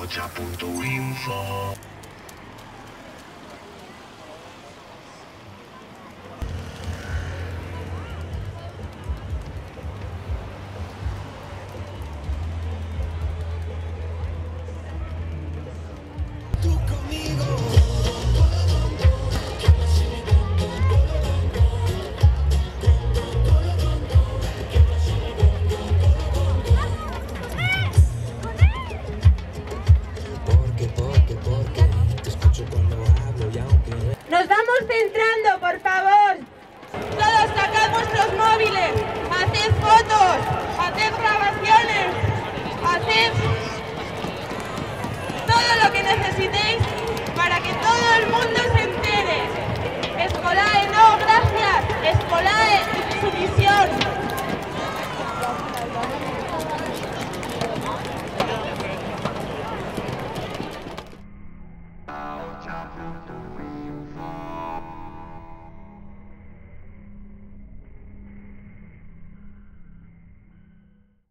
我家不读音符 entrando, por favor. Todos sacad vuestros móviles, haced fotos, haced grabaciones, haced todo lo que necesitéis para que todo el mundo se entere. Escolae, no, gracias. Escolae, su visión. Chao.